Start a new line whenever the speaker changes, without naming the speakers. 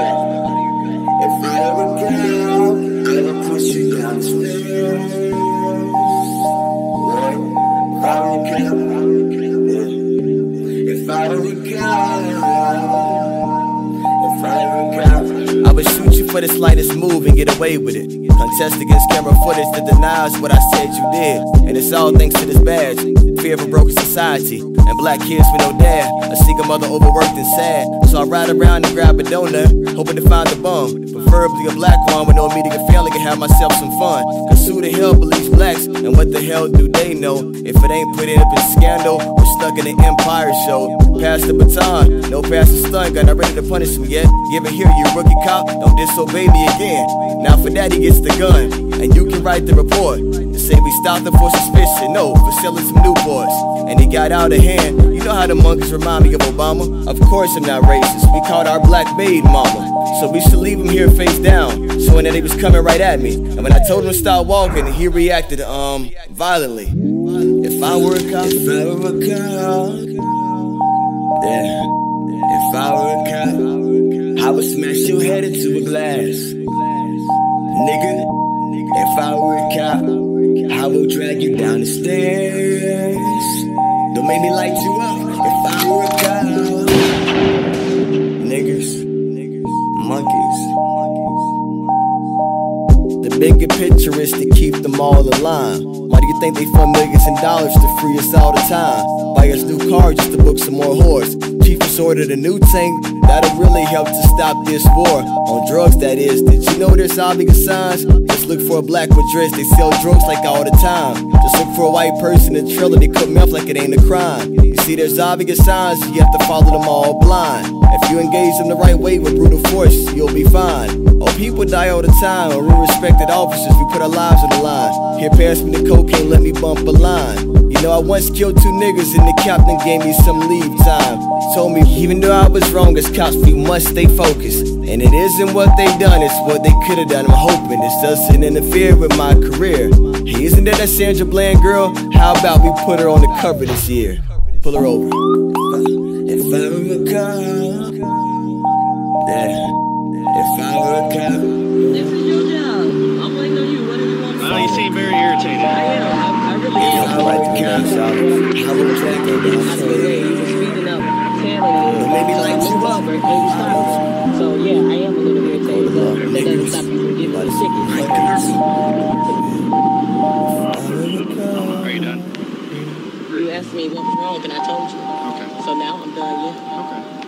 If I ever down, I will push you down the stairs. If I don't care, if I don't if I don't I would shoot you for the slightest move and get away with it. Contest against camera footage that denies what I said you did, and it's all thanks to this badge. Fear of a broken society. And black kids with no dad. A single mother overworked and sad. So I ride around and grab a donut, hoping to find a bum. Preferably a black one with no immediate family can have myself some fun. Cause who the hell believes blacks? And what the hell do they know? If it ain't put it up in scandal or stuck in an empire show. Pass the baton, no pass the stun, gun not ready to punish me yet. Give it here, you rookie cop, don't disobey me again. Now for that he gets the gun, and you can write the report. Say we stopped him for suspicion, no, for selling some new Newports. And he got out of hand. You know how the monkeys remind me of Obama? Of course I'm not racist. We called our black maid mama. So we should leave him here face down, showing that he was coming right at me. And when I told him to stop walking, he reacted um violently. If I were a cop,
if I were a cop, yeah. If I were a cop, I would smash your head into a glass, nigga. If I were a cop, I will drag you down the stairs. Don't make me light you up. If I were a cop,
The bigger picture is to keep them all aligned. Why do you think they fund millions in dollars to free us all the time? Buy us new cars just to book some more whores. Chief has ordered a new tank that'll really help to stop this war. On drugs, that is. Did you know there's obvious signs? Just look for a black with dress, they sell drugs like all the time. Just look for a white person in trailer, they cut me off like it ain't a crime. See, there's obvious signs, you have to follow them all blind. If you engage them the right way with brutal force, you'll be fine. Oh, people die all the time, and we respected officers, we put our lives on the line. Here, pass me the cocaine, let me bump a line. You know, I once killed two niggas, and the captain gave me some leave time. Told me, even though I was wrong, as cops, we must stay focused. And it isn't what they done, it's what they could have done. I'm hoping this doesn't interfere with my career. Hey, isn't that that Sandra Bland girl? How about we put her on the cover this year? Pull her over.
If I were a cop, yeah. If I were a cop,
This is your job. I'm waiting on you. What do you want
Well, you seem very irritated.
I am. I, I really
if
am.
I were a cop, I would drag you down the
I swear, you was speeding up, telling you.
Maybe like two
over, and you. So yeah, I am a little irritated, but that doesn't stop you from getting the ticket. me what's wrong, and I told you.
Okay.
So now I'm done, yeah. Okay.